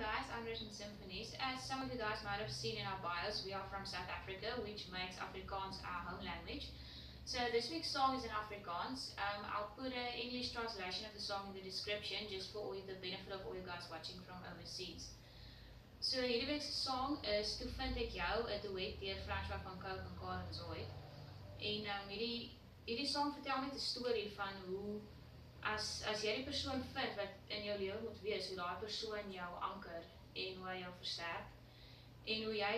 guys, Unwritten Symphonies. As some of you guys might have seen in our bios, we are from South Africa, which makes Afrikaans our home language. So this week's song is in Afrikaans. Um, I'll put an English translation of the song in the description just for the benefit of all you guys watching from overseas. So hierdie week se song is Toe vind ek jou, 'n duet deur François van Coke en Karen Zoid. En um, hierdie hierdie song vertel 'n storie van hoe as as jy die persoon vind wat in jou lewe moet wees, hoe daai persoon jou anker en hoe hy jou versterk en hoe jy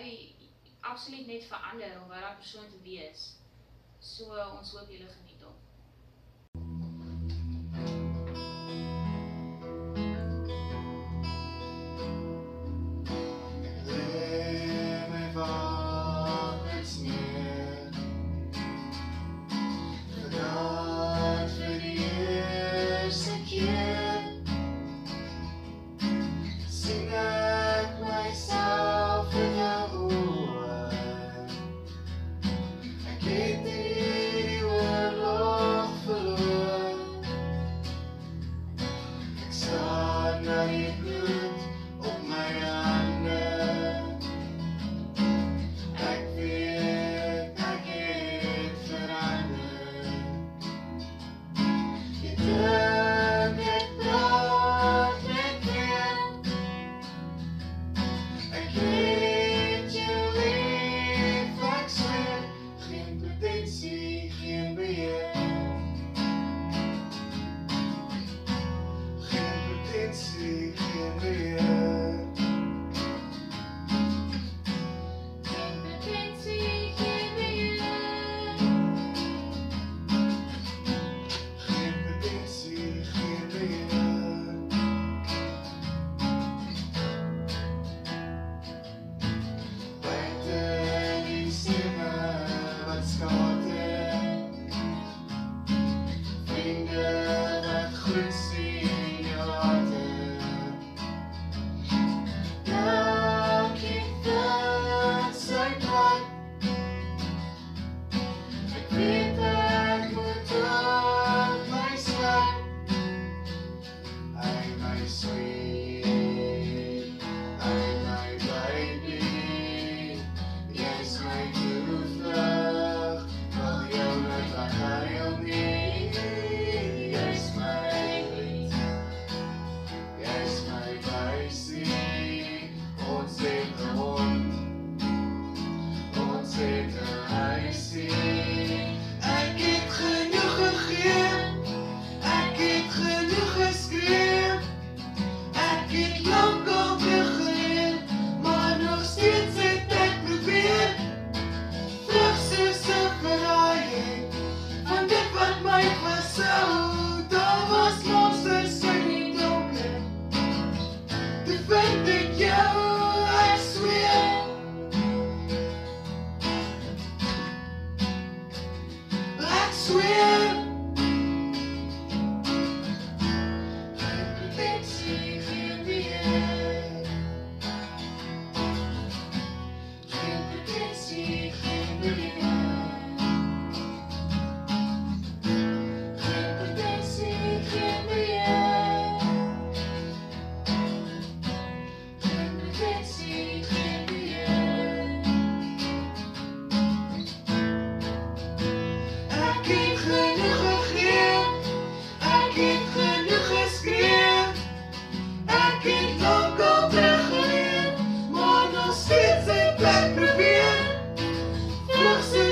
absoluut net verander om wat daai persoon te wees. So ons hoop julle geniet hom. Goed look